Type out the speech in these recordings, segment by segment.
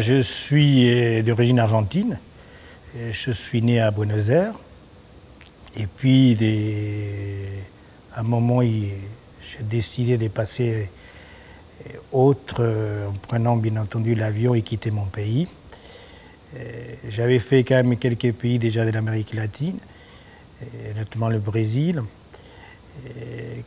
Je suis d'origine argentine. Je suis né à Buenos Aires. Et puis, à un moment, j'ai décidé de passer autre, en prenant bien entendu l'avion et quitter mon pays. J'avais fait quand même quelques pays déjà de l'Amérique latine, notamment le Brésil.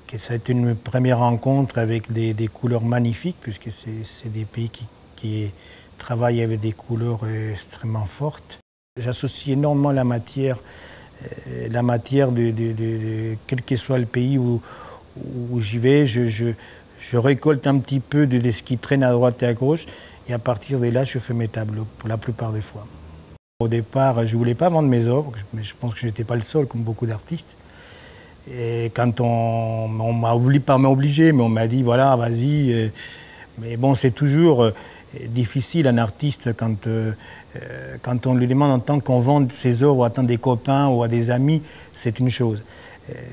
que ça a été une première rencontre avec des, couleurs magnifiques, puisque c'est des pays qui, travaillent avec des couleurs extrêmement fortes. J'associe énormément la matière, la matière de, quel que soit le pays où, j'y vais. Je, récolte un petit peu de, ce qui traîne à droite et à gauche. Et à partir de là, je fais mes tableaux, pour la plupart des fois. Au départ, je ne voulais pas vendre mes œuvres, mais je pense que je n'étais pas le seul, comme beaucoup d'artistes. Et quand on, m'a pas obligé, mais on m'a dit, voilà, vas-y. Euh, mais bon, c'est toujours euh, difficile, un artiste, quand, euh, quand on lui demande en tant qu'on vende ses œuvres à des copains ou à des amis, c'est une chose.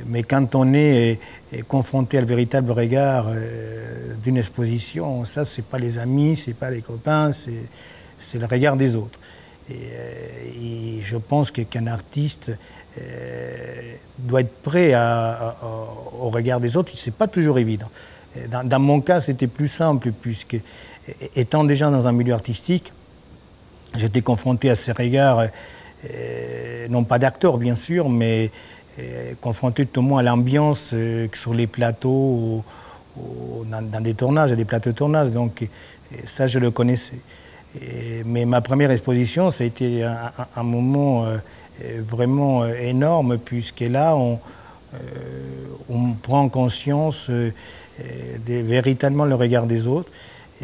Mais quand on est confronté à le véritable regard d'une exposition, ça, c'est pas les amis, c'est pas les copains, c'est le regard des autres. Et, je pense qu'un artiste doit être prêt au regard des autres. Ce n'est pas toujours évident. Dans, mon cas, c'était plus simple, puisque étant déjà dans un milieu artistique, j'étais confronté à ces regards, non pas d'acteurs bien sûr, mais confronté tout au moins à l'ambiance sur les plateaux, ou, dans, des tournages, des plateaux de tournage. Donc ça, je le connaissais. mais ma première exposition, ça a été un, moment euh, vraiment énorme, puisque là, euh, on prend conscience euh, véritablement le regard des autres.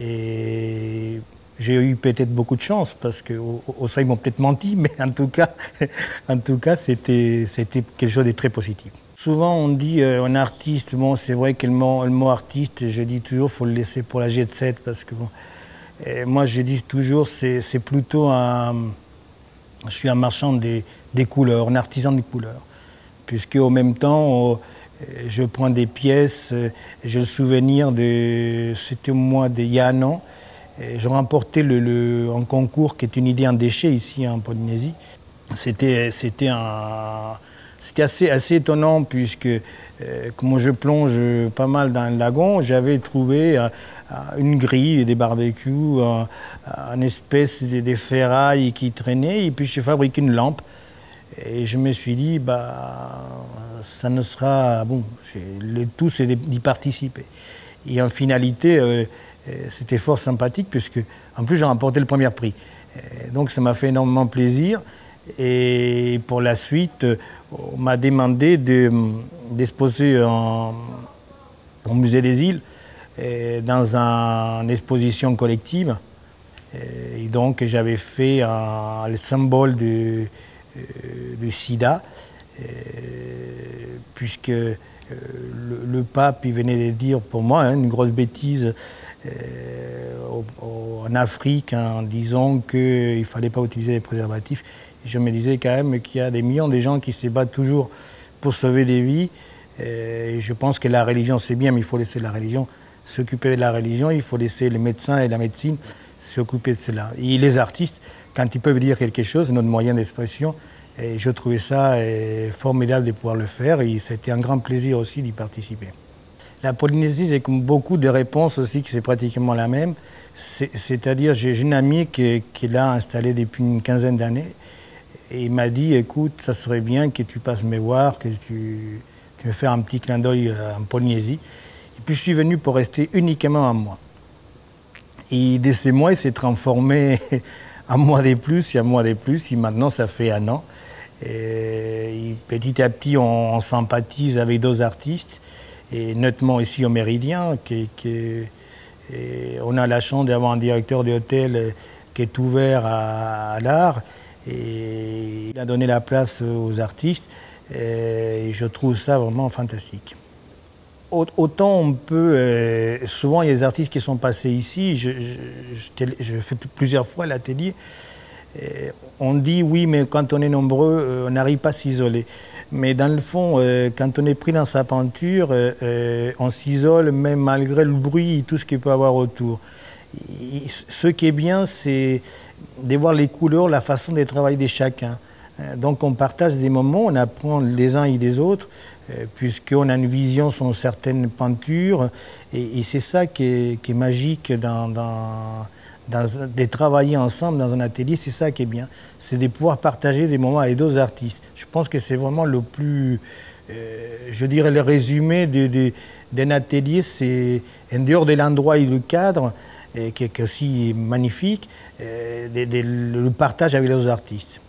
Et j'ai eu peut-être beaucoup de chance parce que au, ils m'ont peut-être menti, mais en tout cas, en tout cas, c'était c'était quelque chose de très positif. Souvent, on dit euh, un artiste. Bon, c'est vrai que le mot, le mot, artiste, je dis toujours, faut le laisser pour la jet set parce que moi, je dis toujours, c'est plutôt un. Je suis un marchand des, des couleurs, un artisan des couleurs, puisque au même temps. Je prends des pièces, j'ai le souvenir de. C'était au mois de il y a un an, je remportais le, un concours qui est une idée en déchets ici en Polynésie. C'était, assez, assez étonnant puisque, euh, comme je plonge pas mal dans le lagon, j'avais trouvé euh, une grille, des barbecues, une espèce de, ferrailles qui traînaient, et puis j'ai fabriqué une lampe. Et je me suis dit, bah, ça ne sera. Bon, le tout, c'est d'y participer. Et en finalité, euh, c'était fort sympathique, puisque en plus j'ai remporté le premier prix. Donc ça m'a fait énormément plaisir. Et pour la suite, on m'a demandé d'exposer au musée des îles dans une exposition collective. Et donc j'avais fait le symbole du, sida, puisque le, pape il venait de dire pour moi hein, une grosse bêtise euh, en Afrique en disant qu'il ne fallait pas utiliser les préservatifs. je me disais quand même qu'il y a des millions de gens qui se battent toujours pour sauver des vies. Euh, et je pense que la religion, c'est bien, mais il faut laisser la religion s'occuper de la religion, il faut laisser les médecins et la médecine s'occuper de cela. Et les artistes, quand ils peuvent dire quelque chose, notre moyen d'expression, et je trouvais ça euh, formidable de pouvoir le faire et c'était un grand plaisir aussi d'y participer. La Polynésie, c'est comme beaucoup de réponses aussi, que c'est pratiquement la même. C'est-à-dire, j'ai une amie qui, qui l'a installée depuis une quinzaine d'années. Et il m'a dit, écoute, ça serait bien que tu passes me voir, que tu, tu me fasses un petit clin d'œil euh, en Polynésie. Et puis je suis venu pour rester uniquement un mois. Et de ces mois, il s'est transformé un mois de plus et un mois de plus. Et maintenant, ça fait un an. Et petit à petit, on, sympathise avec d'autres artistes et notamment ici au Méridien, on a la chance d'avoir un directeur d'hôtel qui est ouvert à, l'art et il a donné la place aux artistes et je trouve ça vraiment fantastique. Autant on peut, euh, souvent il y a des artistes qui sont passés ici, je, fais plusieurs fois l'atelier, on dit oui mais quand on est nombreux euh, on n'arrive pas à s'isoler. Mais dans le fond, euh, quand on est pris dans sa peinture, euh, euh, on s'isole même malgré le bruit et tout ce qu'il peut avoir autour. ce qui est bien, c'est de voir les couleurs, la façon de travailler de chacun. Euh, donc on partage des moments, on apprend les uns et des autres, euh, puisqu'on a une vision sur certaines peintures, et, c'est ça qui est, magique dans, de travailler ensemble dans un atelier, c'est ça qui est bien, c'est de pouvoir partager des moments avec d'autres artistes. Je pense que c'est vraiment le plus, euh, je dirais le résumé d'un atelier, c'est en dehors de l'endroit et du cadre, qui est aussi magnifique, le partage avec les autres artistes.